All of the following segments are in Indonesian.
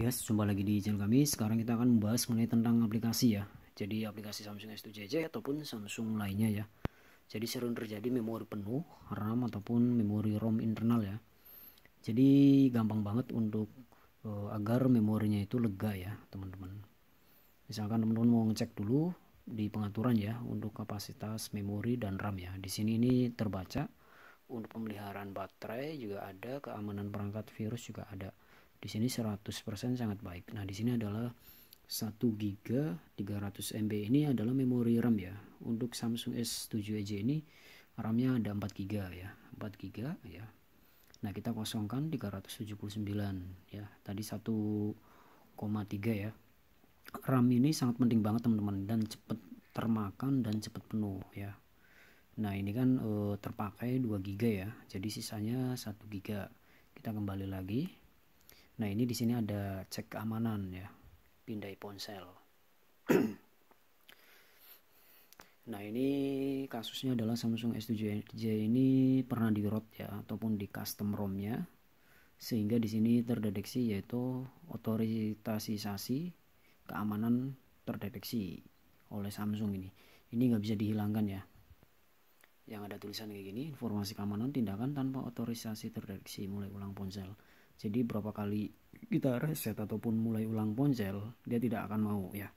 guys, jumpa lagi di channel kami. Sekarang kita akan membahas mengenai tentang aplikasi ya. Jadi aplikasi Samsung S7 ataupun Samsung lainnya ya. Jadi sering terjadi memori penuh, RAM ataupun memori ROM internal ya. Jadi gampang banget untuk uh, agar memorinya itu lega ya, teman-teman. Misalkan teman-teman mau ngecek dulu di pengaturan ya untuk kapasitas memori dan RAM ya. Di sini ini terbaca untuk pemeliharaan baterai juga ada, keamanan perangkat virus juga ada di sini 100% sangat baik. Nah, di sini adalah 1 GB 300 MB ini adalah memori RAM ya. Untuk Samsung S7 EJ ini RAM-nya ada 4 GB ya. 4 GB ya. Nah, kita kosongkan 379 ya. Tadi 1,3 ya. RAM ini sangat penting banget teman-teman dan cepat termakan dan cepat penuh ya. Nah, ini kan e, terpakai 2 GB ya. Jadi sisanya 1 GB. Kita kembali lagi Nah ini di sini ada cek keamanan ya, pindai ponsel. nah ini kasusnya adalah Samsung S7j ini pernah di rot ya ataupun di custom ROM-nya sehingga di sini terdeteksi yaitu otoritasisasi keamanan terdeteksi oleh Samsung ini. Ini nggak bisa dihilangkan ya. Yang ada tulisan kayak gini, informasi keamanan tindakan tanpa otorisasi terdeteksi mulai ulang ponsel jadi berapa kali kita reset ataupun mulai ulang ponsel dia tidak akan mau ya.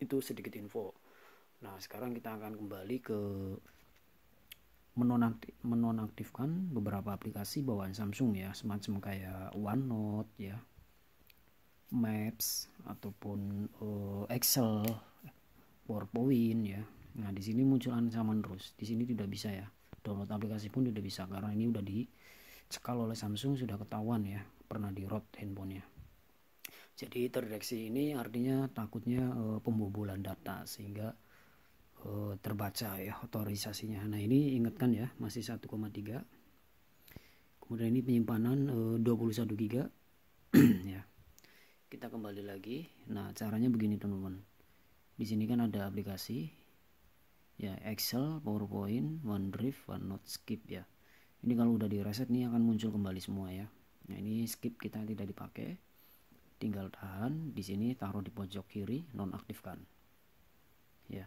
Itu sedikit info. Nah sekarang kita akan kembali ke menonaktif, menonaktifkan beberapa aplikasi bawaan Samsung ya. Semacam kayak OneNote ya. Maps ataupun uh, Excel PowerPoint ya. Nah di sini muncul ancaman terus. Di sini tidak bisa ya. Download aplikasi pun tidak bisa karena ini udah di cekal oleh Samsung sudah ketahuan ya pernah di rot handphonenya. Jadi terdeteksi ini artinya takutnya e, pembobolan data sehingga e, terbaca ya otorisasinya. Nah ini ingatkan ya masih 1,3 kemudian ini penyimpanan e, 21 GB ya. Kita kembali lagi. Nah caranya begini teman-teman. Di sini kan ada aplikasi ya Excel, PowerPoint, OneDrive, OneNote, Skip ya ini kalau udah di reset nih akan muncul kembali semua ya. Nah ini skip kita tidak dipakai. Tinggal tahan. Di sini taruh di pojok kiri nonaktifkan. Ya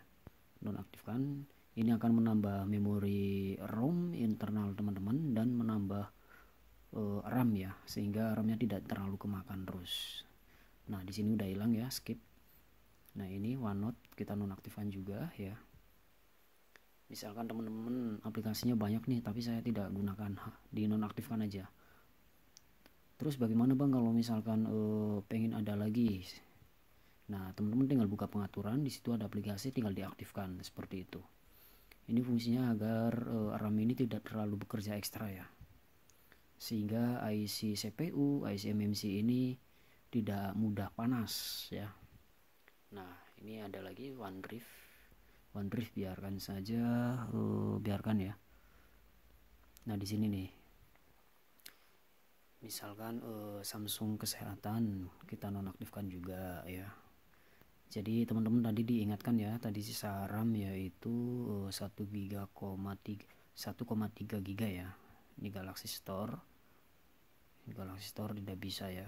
nonaktifkan. Ini akan menambah memori ROM internal teman-teman dan menambah uh, RAM ya sehingga RAM-nya tidak terlalu kemakan terus. Nah di sini udah hilang ya skip. Nah ini OneNote kita nonaktifkan juga ya misalkan teman-teman aplikasinya banyak nih tapi saya tidak gunakan dinonaktifkan aja. Terus bagaimana bang kalau misalkan uh, pengen ada lagi? Nah teman-teman tinggal buka pengaturan di situ ada aplikasi tinggal diaktifkan seperti itu. Ini fungsinya agar uh, RAM ini tidak terlalu bekerja ekstra ya. Sehingga IC CPU IC MMC ini tidak mudah panas ya. Nah ini ada lagi OneDrive OneDrive biarkan saja uh, biarkan ya. Nah di sini nih. Misalkan uh, Samsung kesehatan kita nonaktifkan juga ya. Jadi teman-teman tadi diingatkan ya tadi sisa RAM yaitu uh, 1 giga 1,3 giga ya ini Galaxy Store. Galaxy Store tidak bisa ya.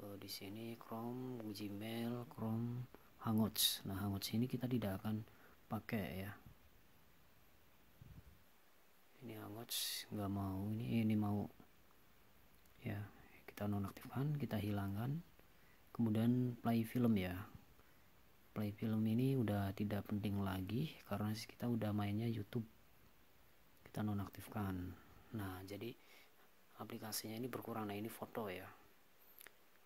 Uh, di sini Chrome Gmail Chrome Hangouts. Nah, Hangouts ini kita tidak akan pakai ya. Ini Hangouts nggak mau, ini ini mau. Ya, kita nonaktifkan, kita hilangkan. Kemudian play film ya. Play film ini udah tidak penting lagi karena kita udah mainnya YouTube. Kita nonaktifkan. Nah, jadi aplikasinya ini berkurang. Nah, ini foto ya.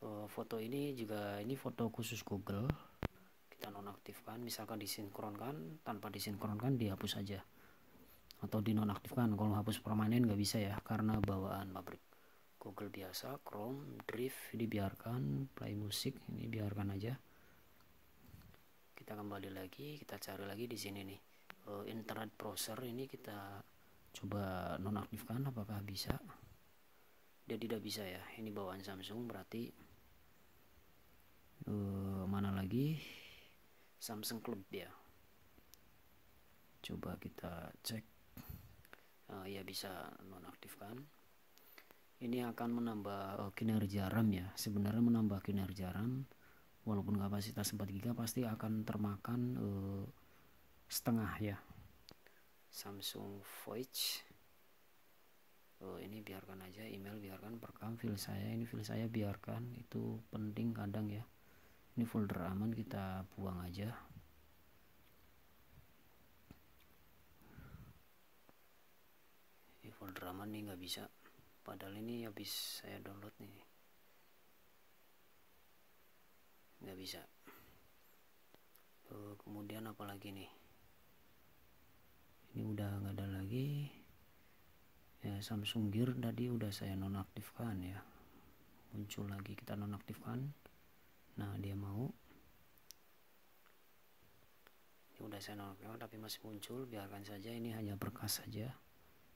Uh, foto ini juga ini foto khusus Google nonaktifkan misalkan disinkronkan tanpa disinkronkan dihapus saja atau dinonaktifkan kalau hapus permanen nggak bisa ya karena bawaan pabrik. Google biasa Chrome Drive dibiarkan play musik ini biarkan aja. Kita kembali lagi kita cari lagi di sini nih. Uh, internet browser ini kita coba nonaktifkan apakah bisa? Dia tidak bisa ya ini bawaan Samsung berarti. Uh, mana lagi Samsung Club ya coba kita cek. Uh, ya bisa nonaktifkan. Ini akan menambah uh, kinerja RAM ya. Sebenarnya menambah kinerja RAM. Walaupun kapasitas 4 GB pasti akan termakan uh, setengah ya. Samsung Voyage. Oh, ini biarkan aja email biarkan perekam file saya. Ini file saya biarkan. Itu penting kadang ya ini folder aman kita buang aja. Ini folder aman nih nggak bisa. Padahal ini habis saya download nih. Nggak bisa. Uh, kemudian apalagi nih? Ini udah nggak ada lagi. Ya Samsung Gear tadi udah saya nonaktifkan ya. Muncul lagi kita nonaktifkan nah dia mau. Ini udah saya nonaktifkan tapi masih muncul biarkan saja ini hanya berkas saja.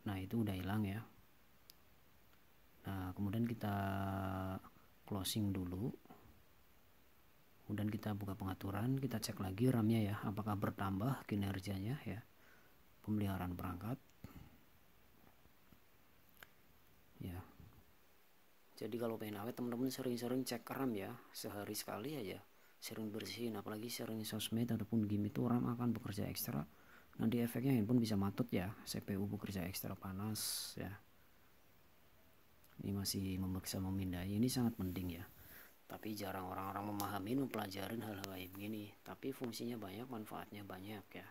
Nah itu udah hilang ya. Nah kemudian kita closing dulu. Kemudian kita buka pengaturan kita cek lagi RAM-nya ya apakah bertambah kinerjanya ya. Pemeliharaan perangkat ya jadi kalau pengen awet teman-teman sering-sering cek RAM ya. Sehari sekali aja. Sering bersihin apalagi sering sosmed ataupun game itu RAM akan bekerja ekstra. Nanti efeknya handphone bisa matut ya. CPU bekerja ekstra panas ya. Ini masih memeriksa memindai. Ini sangat penting ya. Tapi jarang orang-orang memahami mempelajarin hal-hal kayak begini. Tapi fungsinya banyak manfaatnya banyak ya.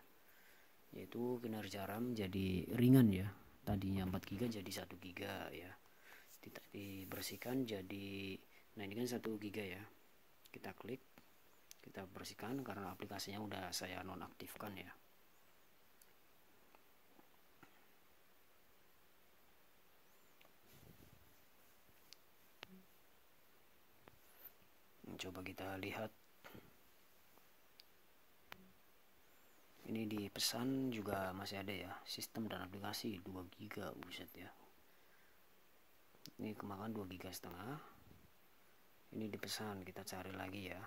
Yaitu kinerja RAM jadi ringan ya. Tadinya 4 GB jadi 1 GB ya dibersihkan jadi nah ini kan 1 GB ya. Kita klik kita bersihkan karena aplikasinya udah saya nonaktifkan ya. Coba kita lihat. Ini di pesan juga masih ada ya sistem dan aplikasi 2 giga buset ya ini kemakan 2 giga setengah. Ini di pesan kita cari lagi ya.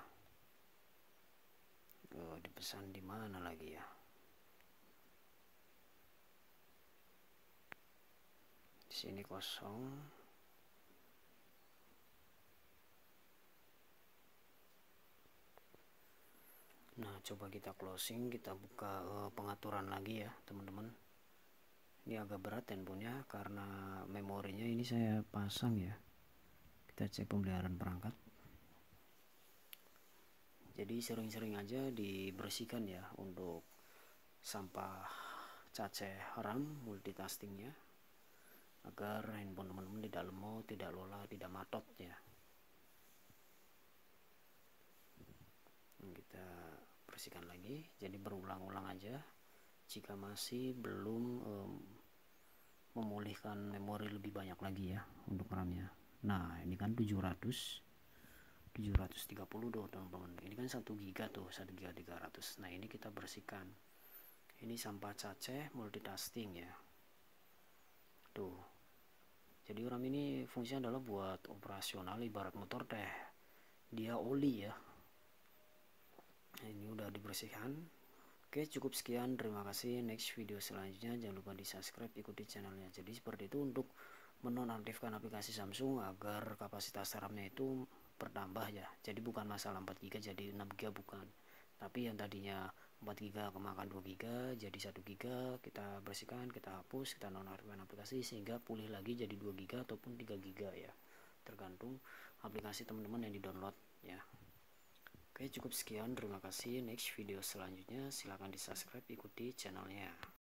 Oh, di pesan di mana lagi ya? Di sini kosong. Nah coba kita closing kita buka uh, pengaturan lagi ya teman-teman ini agak berat handphonenya karena memorinya ini saya pasang ya. Kita cek pemeliharaan perangkat. Jadi sering-sering aja dibersihkan ya untuk sampah caceh RAM multitastingnya agar handphone teman-teman tidak lemot tidak lola tidak matot ya. Kita bersihkan lagi. Jadi berulang-ulang aja. Jika masih belum um, memulihkan memori lebih banyak lagi ya untuk RAM-nya nah ini kan 700 730 tuh teman-teman. Ini kan 1 giga tuh 1 giga 300 nah ini kita bersihkan. Ini sampah caceh multitasking ya. Tuh. Jadi RAM ini fungsinya adalah buat operasional ibarat motor teh. Dia oli ya. Ini udah dibersihkan oke cukup sekian. Terima kasih. Next video selanjutnya jangan lupa di subscribe ikuti channelnya. Jadi seperti itu untuk menonaktifkan aplikasi Samsung agar kapasitas RAM-nya itu bertambah ya. Jadi bukan masalah 4 GB jadi 6 GB bukan. Tapi yang tadinya 4 GB kemakan 2 GB jadi 1 GB kita bersihkan kita hapus kita nonaktifkan aplikasi sehingga pulih lagi jadi 2 GB ataupun 3 GB ya. Tergantung aplikasi teman-teman yang di download ya Oke cukup sekian. Terima kasih. Next video selanjutnya silahkan di subscribe ikuti channelnya